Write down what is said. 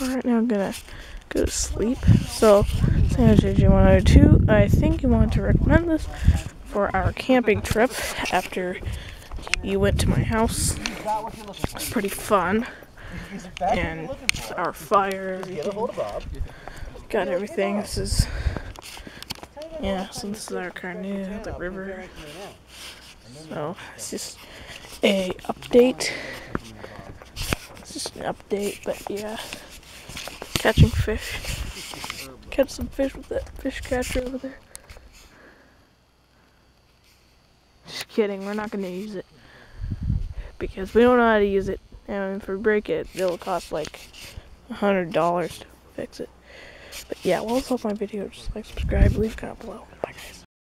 we're right now gonna go to sleep. So, Santa JJ102, I think you want to recommend this for our camping trip after you went to my house. It's pretty fun. And our fire, got everything. This is, yeah, so this is our canoe, the river. So, it's just a update. It's just an update, but yeah. Catching fish. Catch some fish with that fish catcher over there. Just kidding, we're not gonna use it. Because we don't know how to use it. And if we break it, it'll cost like a hundred dollars to fix it. But yeah, well, that's all my video. Just like, subscribe, leave comment below.